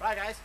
Bye, guys.